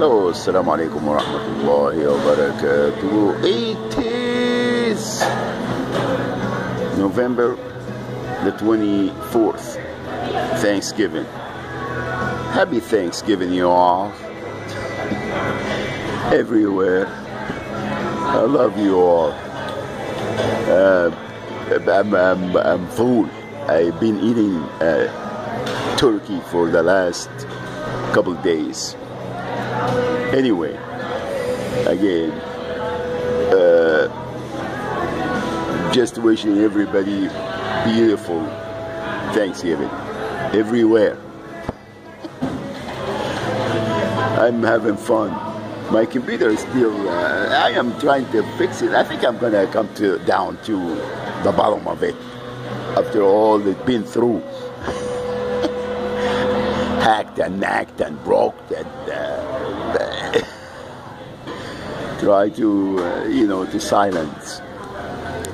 Hello, alaikum wa rahmatullahi wa barakatuh. It is November the 24th, Thanksgiving. Happy Thanksgiving, you all. Everywhere. I love you all. Uh, I'm, I'm, I'm full. I've been eating uh, turkey for the last couple days. Anyway, again, uh, just wishing everybody beautiful Thanksgiving everywhere. I'm having fun. My computer is still. Uh, I am trying to fix it. I think I'm gonna come to down to the bottom of it after all it's been through. Hacked and nacked and broke and. Uh, try to, uh, you know, to silence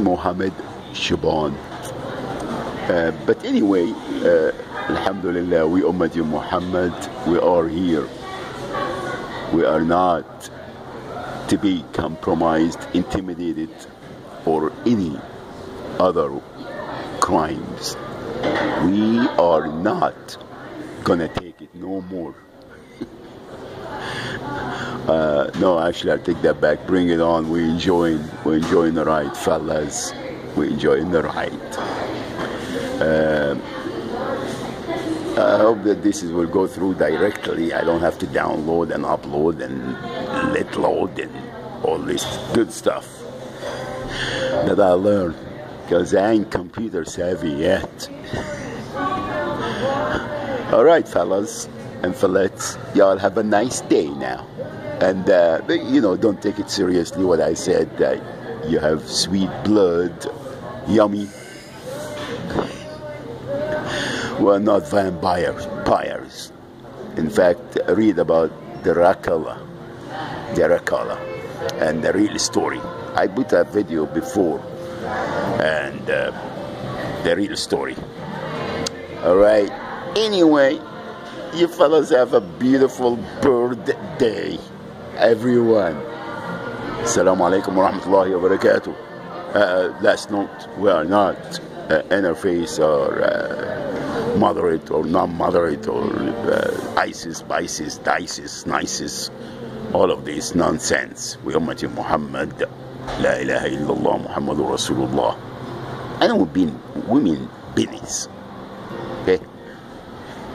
Mohammed Shaban. Uh, but anyway, uh, Alhamdulillah, we Ummati Muhammad, we are here. We are not to be compromised, intimidated, or any other crimes. We are not gonna take it no more. Uh, no, actually, I take that back. Bring it on. We're enjoying, we're enjoying the ride, fellas. We're enjoying the ride. Um, I hope that this is, will go through directly. I don't have to download and upload and let load and all this good stuff that I learned because I ain't computer savvy yet. all right, fellas and fillets, y'all have a nice day now. And, uh, you know, don't take it seriously what I said. You have sweet blood, yummy. We're not vampires. In fact, read about Dracula. Dracula. And the real story. I put a video before. And uh, the real story. All right. Anyway, you fellas have a beautiful birthday everyone. Assalamu alaikum wa rahmatullahi wa barakatuh. Uh, note, we are not uh, interface or uh, moderate or non-moderate or uh, ISIS, BISIS, DISIS, NISIS, all of this nonsense. We Ummati Muhammad, La ilaha illallah Muhammadur Rasulullah. And we've been women business. Okay?